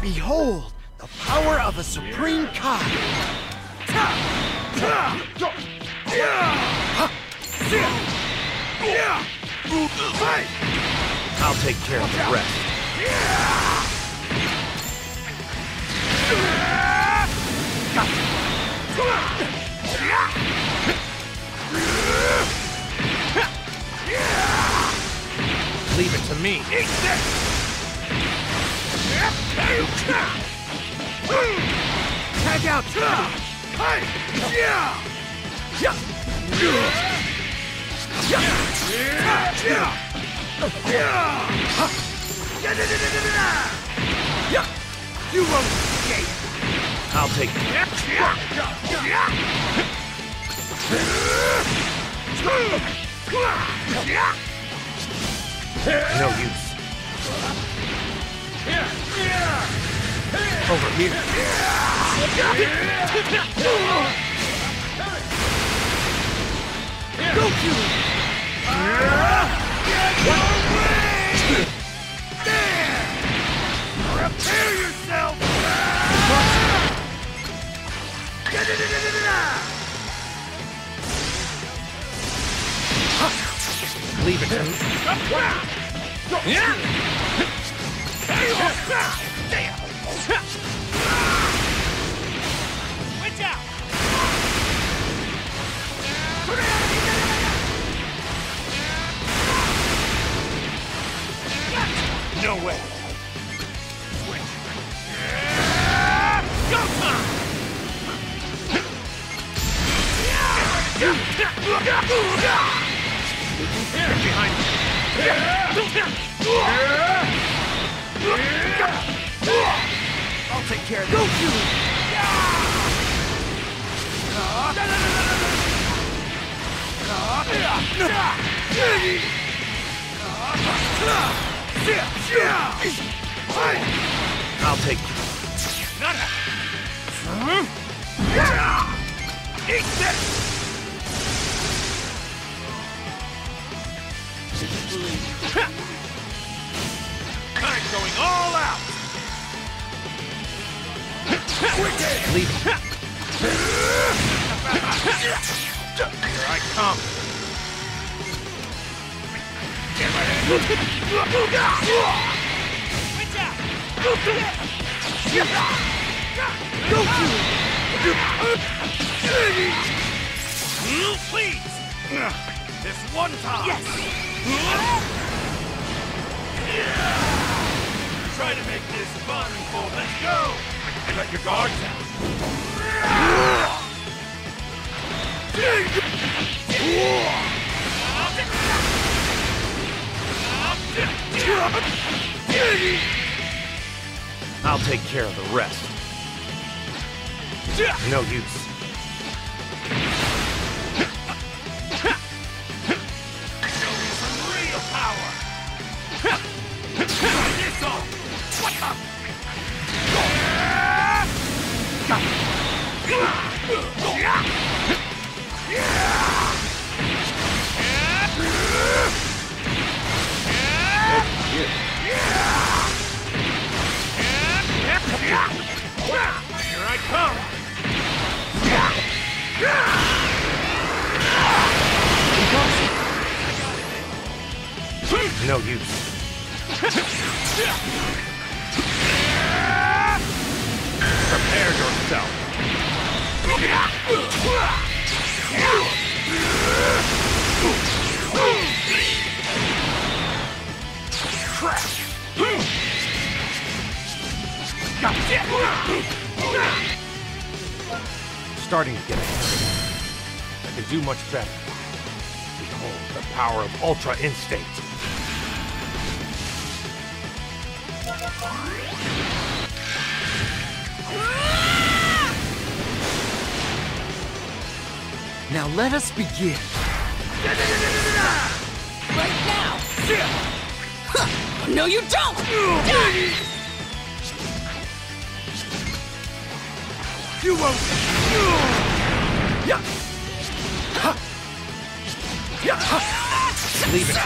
Behold, the power of a supreme Kai. I'll take care of the rest. Leave it to me. Tag out! You won't escape! I'll take no use. Over here. Prepare yourself! Leave it to me. Watch No way. Go time! Behind me. I'll take care of this. I'll take Eat this! I'm going all out! Leave it. Here I come. Please! This one time! Yes! Try to make this fun. Let's go! I let your guard down. I'll take care of the rest. No use. Prepare yourself. Starting to get ahead. I can do much better. Behold the power of Ultra Instinct. Now let us begin. Right now! Huh, No, you don't! You won't. Yeah. Yeah. Leave it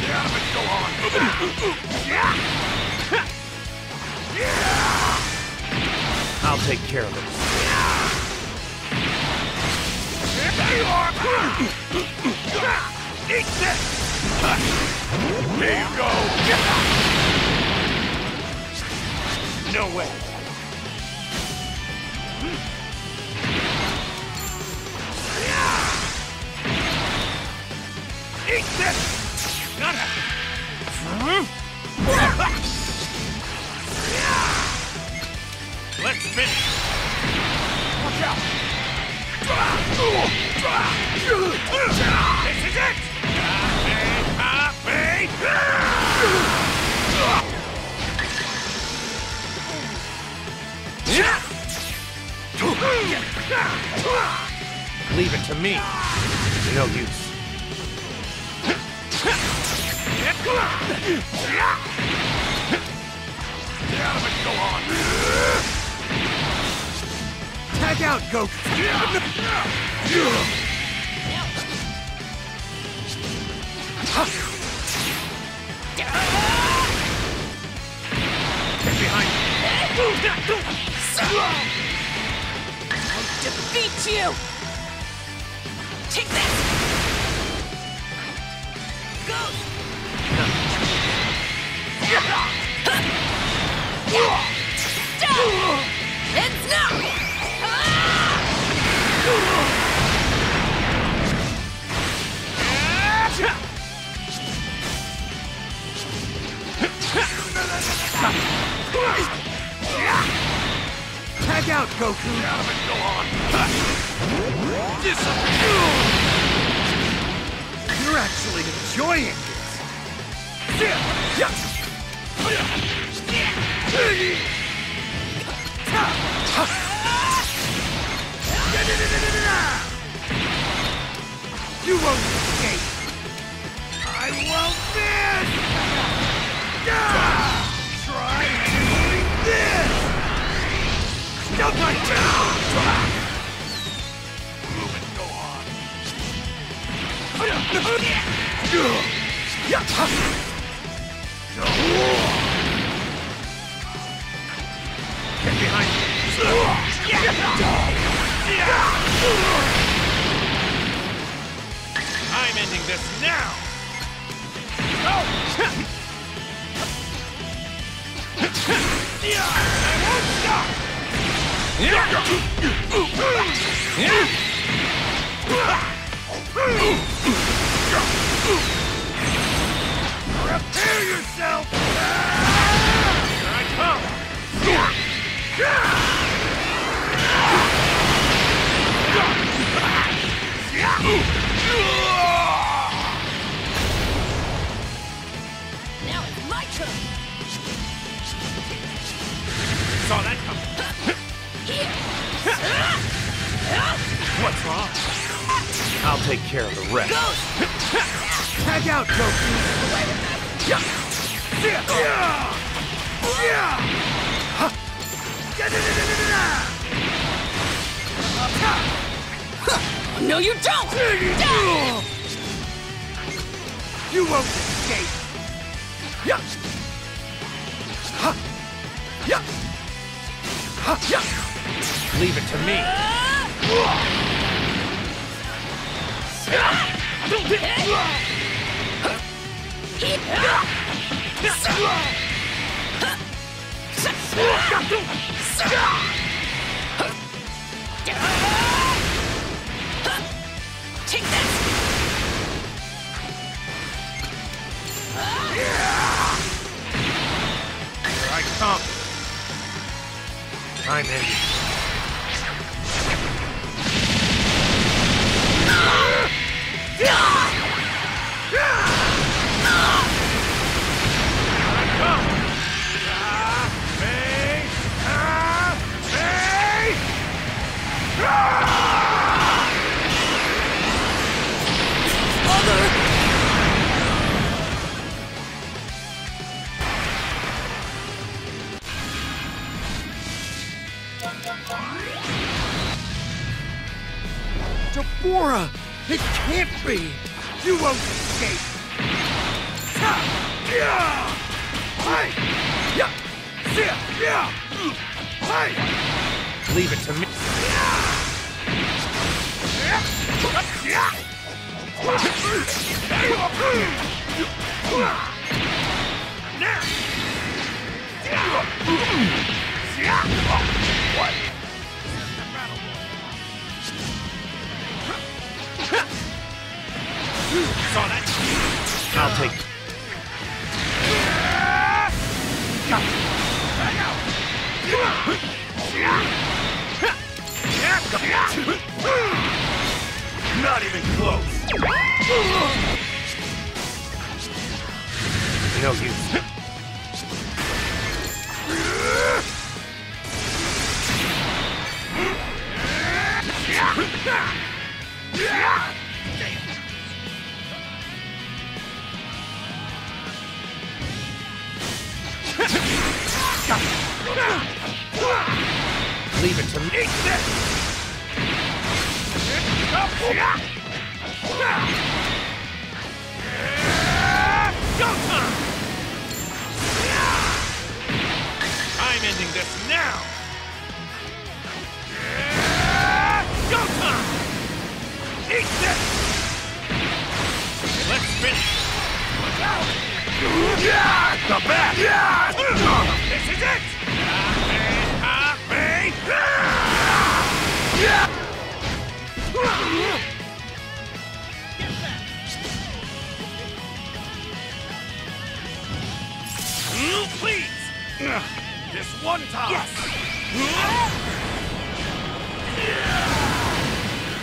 Get out go on! I'll take care of it. There you! Eat this! There you go! No way! Eat this! Not a... Let's finish! Watch out! This is it! Happy, happy! Leave it to me. No use. Get out of it, go on! Tag out, Goku! Get behind me! Defeat you! Take this! Go! It's now! You won't escape! I won't miss! Ah! Try doing this! Don't my! Move it, go on! Get behind me! I'm this now! Go! I won't stop! Prepare yourself! Here I come! Now take care of the rest. Tag out, Goku! No, you don't! Die! You won't escape! Yeah! Ha! Yeah! Ha! Yeah! Leave it to me. Ah! Here I come. I'm ending. Dabura! It can't be! You won't escape! Leave it to me. Saw that? I'll take. Not even close. No use. This one time! Yes!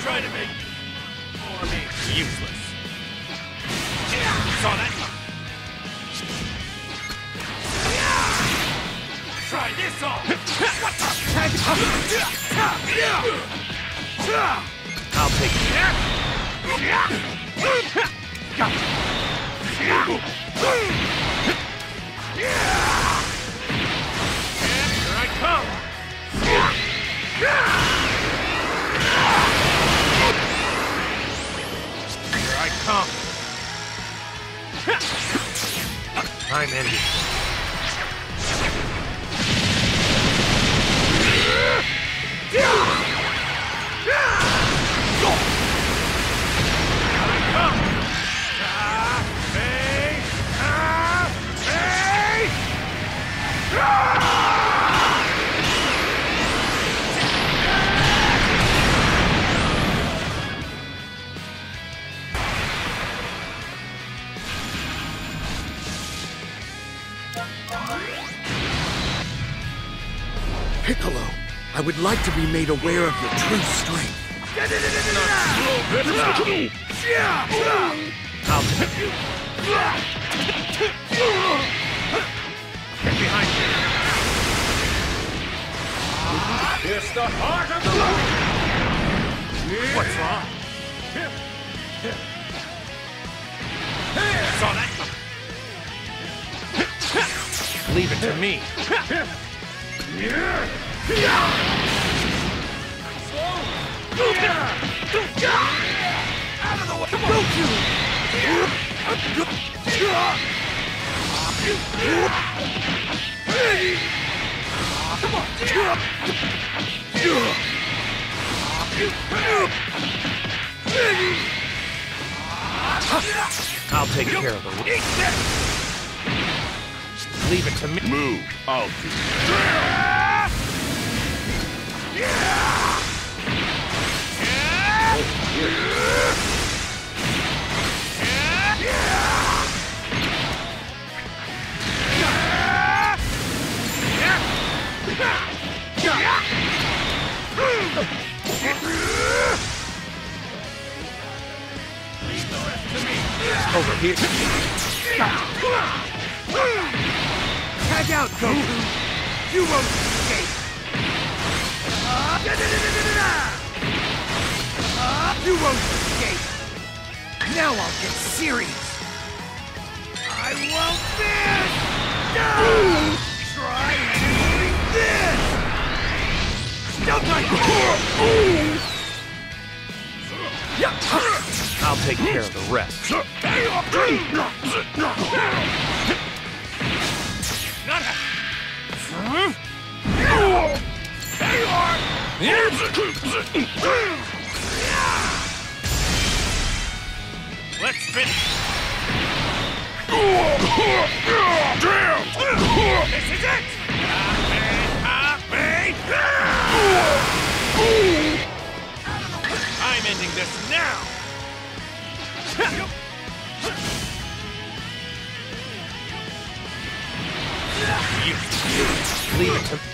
Try to make me useless. Saw that? Try this on! What the? I'll take. Here I would like to be made aware of your true strength. I'll take. Get behind me! It's the heart of the What's wrong? That. Leave it to me. Out of the way! Come on! I'll take care of the. Eat! Leave it to me. Move. I'll do Over here. Tag out, Goku! You won't Ah! You won't escape! Now I'll get serious! I won't miss! No! Try doing this! Stop my core! I'll take care of the rest. Nada! Huh? Hmm? Let's finish. Damn! This is it! I'm ending this now! Leave it to